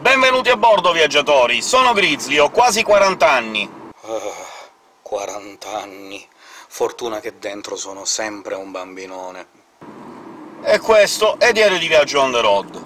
Benvenuti a bordo, viaggiatori! Sono Grizzly, ho quasi 40 anni. Uh, 40 anni. Fortuna che dentro sono sempre un bambinone. E questo è Diario di Viaggio on the road.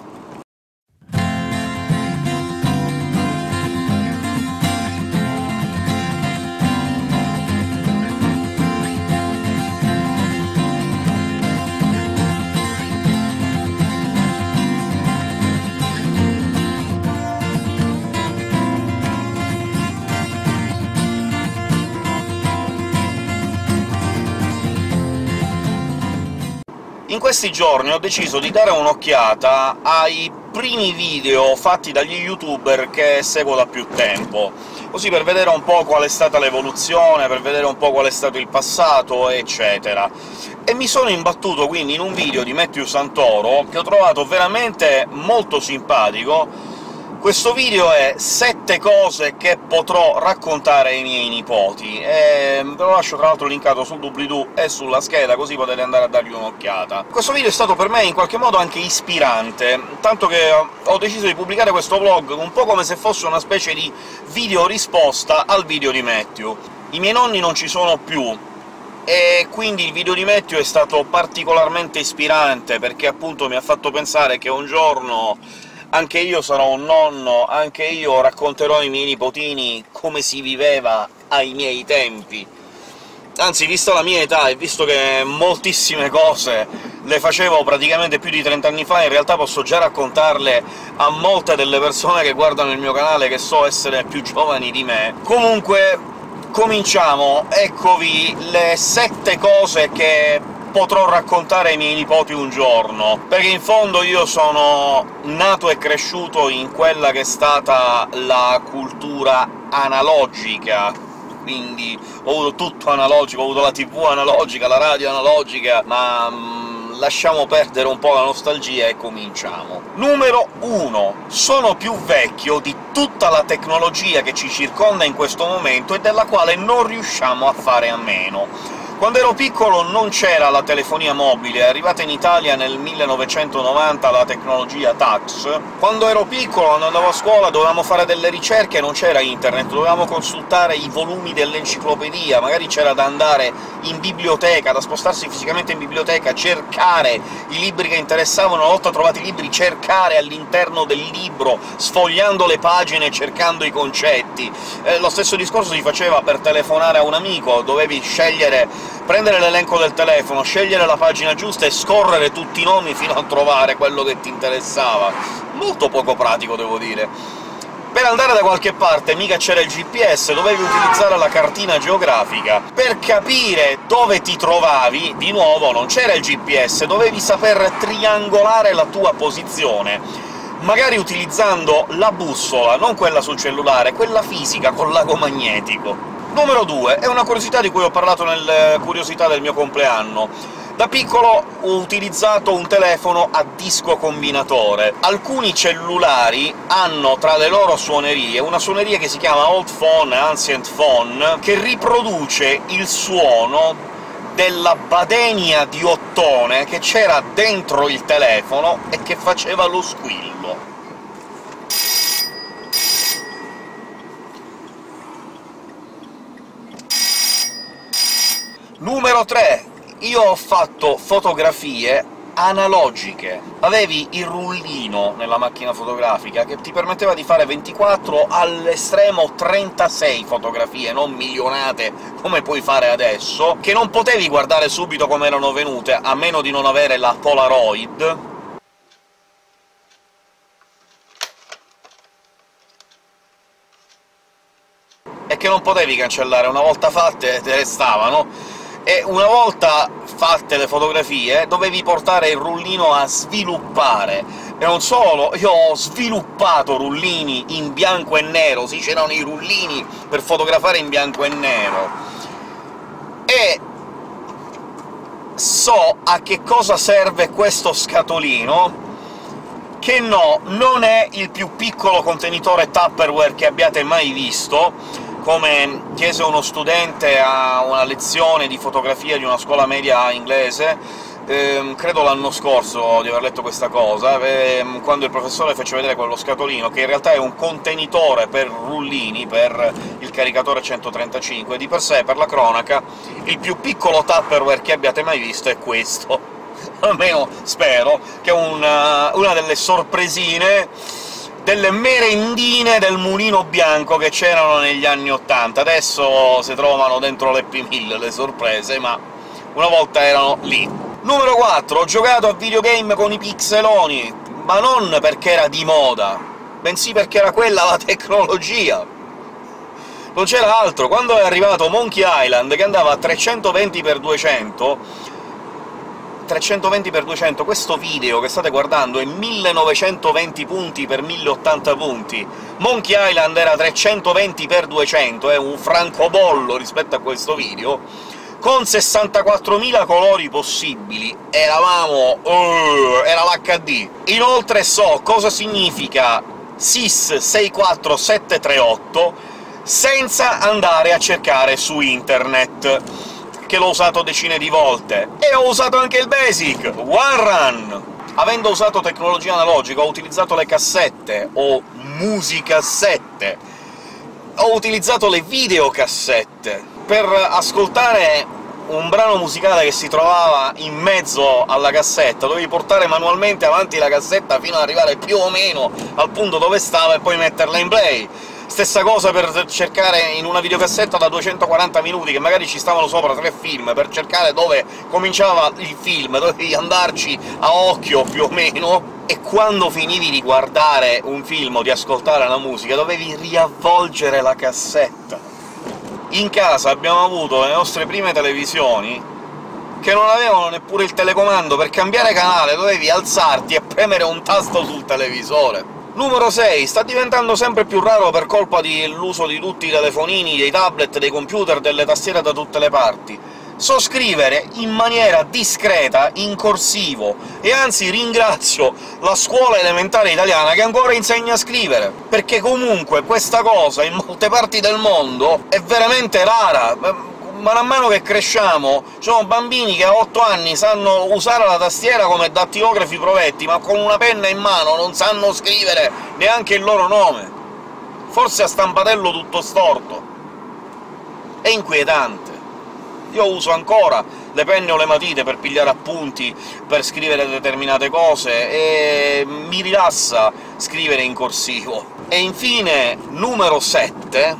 In questi giorni ho deciso di dare un'occhiata ai primi video fatti dagli youtuber che seguo da più tempo, così per vedere un po' qual è stata l'evoluzione, per vedere un po' qual è stato il passato, eccetera. E mi sono imbattuto quindi in un video di Matthew Santoro, che ho trovato veramente molto simpatico, questo video è sette cose che potrò raccontare ai miei nipoti, e ve lo lascio tra l'altro linkato sul doobly-doo e sulla scheda, così potete andare a dargli un'occhiata. Questo video è stato per me in qualche modo anche ispirante, tanto che ho deciso di pubblicare questo vlog un po' come se fosse una specie di video risposta al video di Matthew. I miei nonni non ci sono più, e quindi il video di Matthew è stato particolarmente ispirante, perché appunto mi ha fatto pensare che un giorno anche io sarò un nonno, anche io racconterò ai miei nipotini come si viveva ai miei tempi. Anzi, vista la mia età e visto che moltissime cose le facevo praticamente più di 30 anni fa, in realtà posso già raccontarle a molte delle persone che guardano il mio canale, che so essere più giovani di me. Comunque, cominciamo! Eccovi le sette cose che potrò raccontare ai miei nipoti un giorno, perché in fondo io sono nato e cresciuto in quella che è stata la cultura analogica, quindi ho avuto tutto analogico, ho avuto la tv analogica, la radio analogica, ma mm, lasciamo perdere un po' la nostalgia e cominciamo. Numero 1. Sono più vecchio di tutta la tecnologia che ci circonda in questo momento e della quale non riusciamo a fare a meno. Quando ero piccolo non c'era la telefonia mobile, è arrivata in Italia nel 1990 la tecnologia TAX. Quando ero piccolo, quando andavo a scuola, dovevamo fare delle ricerche, non c'era internet, dovevamo consultare i volumi dell'enciclopedia, magari c'era da andare in biblioteca, da spostarsi fisicamente in biblioteca, cercare i libri che interessavano, una volta trovati i libri cercare all'interno del libro, sfogliando le pagine e cercando i concetti. Eh, lo stesso discorso si faceva per telefonare a un amico, dovevi scegliere prendere l'elenco del telefono, scegliere la pagina giusta e scorrere tutti i nomi fino a trovare quello che ti interessava. Molto poco pratico, devo dire. Per andare da qualche parte mica c'era il GPS, dovevi utilizzare la cartina geografica. Per capire dove ti trovavi, di nuovo, non c'era il GPS, dovevi saper triangolare la tua posizione, magari utilizzando la bussola, non quella sul cellulare, quella fisica, col lago magnetico. Numero 2. È una curiosità di cui ho parlato nelle curiosità del mio compleanno. Da piccolo ho utilizzato un telefono a disco combinatore. Alcuni cellulari hanno tra le loro suonerie una suoneria che si chiama Old Phone Ancient Phone, che riproduce il suono della badenia di ottone che c'era dentro il telefono e che faceva lo squillo. Numero 3. Io ho fatto fotografie analogiche. Avevi il rullino nella macchina fotografica che ti permetteva di fare 24, all'estremo 36 fotografie, non milionate come puoi fare adesso, che non potevi guardare subito come erano venute, a meno di non avere la Polaroid, e che non potevi cancellare, una volta fatte te restavano, e una volta fatte le fotografie dovevi portare il rullino a sviluppare. E non solo, io ho sviluppato rullini in bianco e nero, sì, c'erano i rullini per fotografare in bianco e nero. E so a che cosa serve questo scatolino, che no, non è il più piccolo contenitore Tupperware che abbiate mai visto, come chiese uno studente a una lezione di fotografia di una scuola media inglese, ehm, credo l'anno scorso di aver letto questa cosa, ehm, quando il professore fece vedere quello scatolino, che in realtà è un contenitore per rullini, per il caricatore 135, di per sé, per la cronaca, il più piccolo Tupperware che abbiate mai visto è questo. Almeno spero, che è una, una delle sorpresine delle merendine del mulino bianco che c'erano negli anni '80. Adesso si trovano dentro l'Happy Mill le sorprese, ma una volta erano lì. Numero 4. Ho giocato a videogame con i pixeloni, ma non perché era di moda, bensì perché era quella la tecnologia. Non c'era altro. Quando è arrivato Monkey Island, che andava a 320x200, 320x200, questo video che state guardando è 1920 punti per 1080 punti, Monkey Island era 320x200, è un francobollo rispetto a questo video, con 64.000 colori possibili, eravamo... Uh, era l'HD. Inoltre so cosa significa SIS 64738 senza andare a cercare su internet, che l'ho usato decine di volte. E ho usato anche il BASIC! One Run! Avendo usato tecnologia analogica, ho utilizzato le cassette, o musicassette, ho utilizzato le videocassette, per ascoltare un brano musicale che si trovava in mezzo alla cassetta, dovevi portare manualmente avanti la cassetta fino ad arrivare più o meno al punto dove stava e poi metterla in play. Stessa cosa per cercare in una videocassetta da 240 minuti, che magari ci stavano sopra tre film, per cercare dove cominciava il film, dovevi andarci a occhio più o meno, e quando finivi di guardare un film o di ascoltare la musica dovevi riavvolgere la cassetta. In casa abbiamo avuto le nostre prime televisioni che non avevano neppure il telecomando, per cambiare canale dovevi alzarti e premere un tasto sul televisore. Numero 6. Sta diventando sempre più raro per colpa dell'uso di tutti i telefonini, dei tablet, dei computer, delle tastiere da tutte le parti so scrivere in maniera discreta, in corsivo, e anzi ringrazio la scuola elementare italiana che ancora insegna a scrivere, perché comunque questa cosa in molte parti del mondo è veramente rara. Man mano che cresciamo ci sono bambini che a 8 anni sanno usare la tastiera come dattilografi provetti, ma con una penna in mano non sanno scrivere neanche il loro nome. Forse a stampatello tutto storto. È inquietante. Io uso ancora le penne o le matite per pigliare appunti, per scrivere determinate cose, e mi rilassa scrivere in corsivo. E infine, numero 7,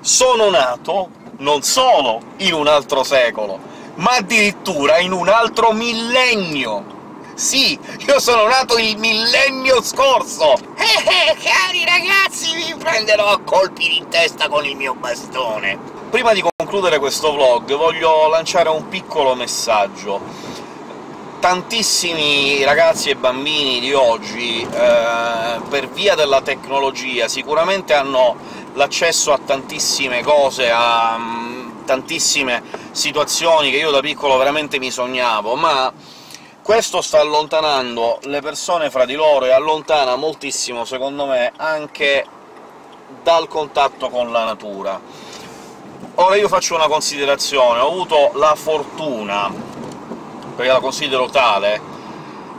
sono nato non solo in un altro secolo, ma addirittura in un altro millennio! Sì, io sono nato il millennio scorso! Eh, eh, cari ragazzi, vi prenderò a colpi in testa con il mio bastone! Prima di concludere questo vlog voglio lanciare un piccolo messaggio. Tantissimi ragazzi e bambini di oggi, eh, per via della tecnologia, sicuramente hanno l'accesso a tantissime cose, a um, tantissime situazioni che io da piccolo veramente mi sognavo, ma questo sta allontanando le persone fra di loro e allontana moltissimo, secondo me, anche dal contatto con la natura. Ora io faccio una considerazione, ho avuto la fortuna, perché la considero tale,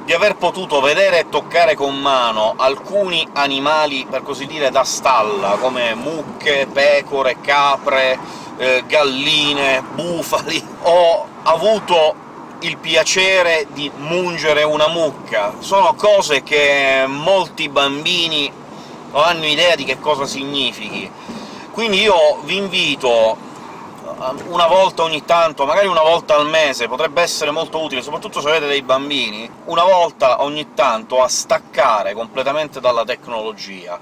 di aver potuto vedere e toccare con mano alcuni animali, per così dire, da stalla, come mucche, pecore, capre, eh, galline, bufali. Ho avuto il piacere di mungere una mucca. Sono cose che molti bambini non hanno idea di che cosa significhi. Quindi io vi invito una volta ogni tanto, magari una volta al mese, potrebbe essere molto utile, soprattutto se avete dei bambini, una volta ogni tanto a staccare completamente dalla tecnologia,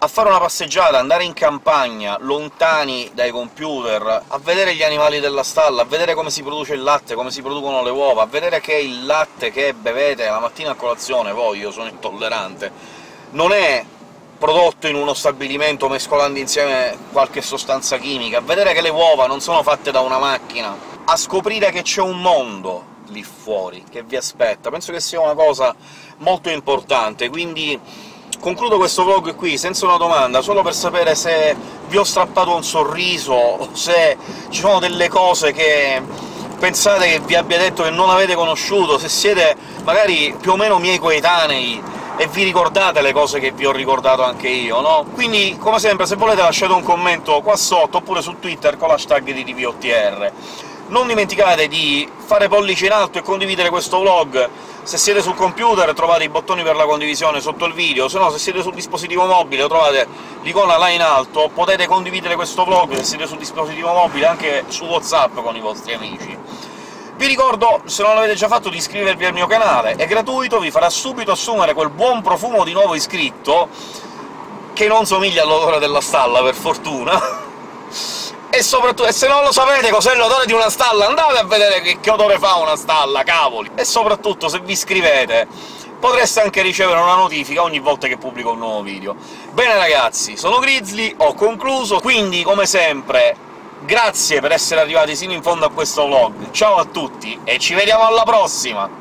a fare una passeggiata, andare in campagna, lontani dai computer, a vedere gli animali della stalla, a vedere come si produce il latte, come si producono le uova, a vedere che il latte che bevete la mattina a colazione, voi, io sono intollerante, non è prodotto in uno stabilimento mescolando insieme qualche sostanza chimica, a vedere che le uova non sono fatte da una macchina, a scoprire che c'è un mondo lì fuori che vi aspetta. Penso che sia una cosa molto importante, quindi concludo questo vlog qui senza una domanda, solo per sapere se vi ho strappato un sorriso, o se ci sono delle cose che pensate che vi abbia detto che non avete conosciuto, se siete magari più o meno miei coetanei, e vi ricordate le cose che vi ho ricordato anche io, no? Quindi, come sempre, se volete lasciate un commento qua sotto, oppure su Twitter con l'hashtag di TVOTR. Non dimenticate di fare pollice in alto e condividere questo vlog. Se siete sul computer trovate i bottoni per la condivisione sotto il video, se no se siete sul dispositivo mobile trovate l'icona là in alto, potete condividere questo vlog, se siete sul dispositivo mobile, anche su WhatsApp con i vostri amici. Vi ricordo, se non l'avete già fatto, di iscrivervi al mio canale, è gratuito, vi farà subito assumere quel buon profumo di nuovo iscritto, che non somiglia all'odore della stalla, per fortuna, e soprattutto, e se non lo sapete cos'è l'odore di una stalla, andate a vedere che, che odore fa una stalla, cavoli! E soprattutto, se vi iscrivete, potreste anche ricevere una notifica ogni volta che pubblico un nuovo video. Bene ragazzi, sono Grizzly, ho concluso, quindi, come sempre, Grazie per essere arrivati sino in fondo a questo vlog, ciao a tutti e ci vediamo alla prossima!